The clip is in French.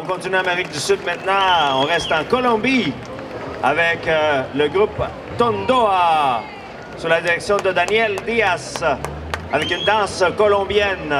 On continue en Amérique du Sud maintenant. On reste en Colombie avec euh, le groupe Tondoa sous la direction de Daniel Diaz avec une danse colombienne.